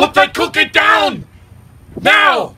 Put that cookie down! Now!